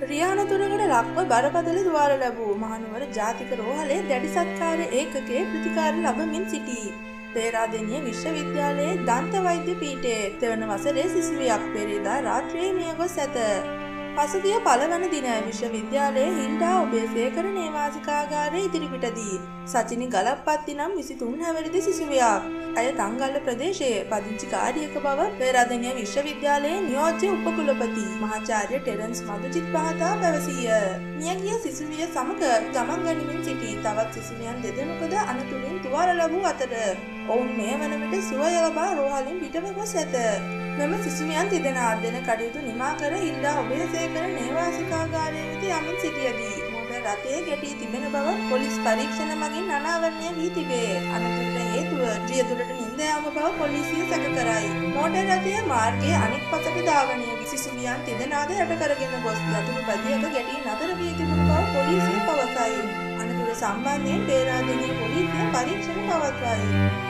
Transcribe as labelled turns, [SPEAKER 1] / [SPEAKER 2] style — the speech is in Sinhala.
[SPEAKER 1] රියානතුරකට ලක්ව බරපතල දවාර ලැබූ මහනුවර ජාතික රෝහලේ දැඩි සත්කාර ඒකකේ ප්‍රතිකාර ලබමින් සිටී. පේරාදෙනිය විශ්වවිද්‍යාලයේ දන්ත වෛද්‍ය පීටේ තෙවන වසරේ සිසුවියක් පෙරේදා රාත්‍රයේ මියගොස් ඇත. පසුගිය පළවන දින විශ්වවිද්‍යාලයේ හින්ඩා ඔබේසේකර නේවාසිකාගාරය ඉදිරිපිටදී. සචිනි ගලප්පත්ති නම් විසිතුන් හැවරිදි සිසුවයක්. ඇය තංගල්ල ප්‍රදේශයේ පදිංචි කාරියක බව පෙරාදනය විශ්වවිද්‍යාලයේ නියෝජ්‍ය උපකුලපති මහාචාර්ය ටෙරන්ස් මදුජිත් පහතා පැවසීය. මියගිය සිසුවිය සමග ගමන් ගනිමින් සිටි තවත් සිසුවියන් දෙදෙනෙකුද අනතුරින් තුවාල ලැබූ අතර ඔවුන් මේ වන විට සුවය ලබා රෝහලින් පිටව ගොස් ඇත. මෙම සිසුවියන් තිදෙනා දෙන කටයුතු නිමා කර හිල්ඩා ඔබේසේකර නේවාසිකාගාරය වෙත යමින් සිටියදී මෝටර් රථයේ ගැටී තිබෙන බව පොලිස් පරීක්ෂණ මගින් අනාවරණය වී තිබේ. අනතුරට හේතුව රියදුරට නින්ද යාම බව පොලිසිය සැක කරයි. මෝටර් රථය මාර්ගයේ අනෙක් පසට ධාවනය වී සිසුවියන් තිදෙනාද යට කරගෙන ගොස් යතුරු පැදියක ගැටී නතර වී තිබුණු බව පොලිසිය පවසයි. අනතුර සම්බන්ධයෙන් පේරාදෙණිය පොලිසිය පරීක්ෂණ පවත්වයි.